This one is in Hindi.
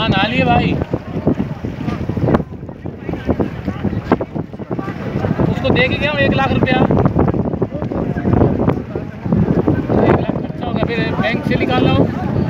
हाँ ना लिए भाई। उसको दे के गया एक लाख रुपया। एक लाख खर्चा होगा, फिर बैंक से निकाल रहा हूँ।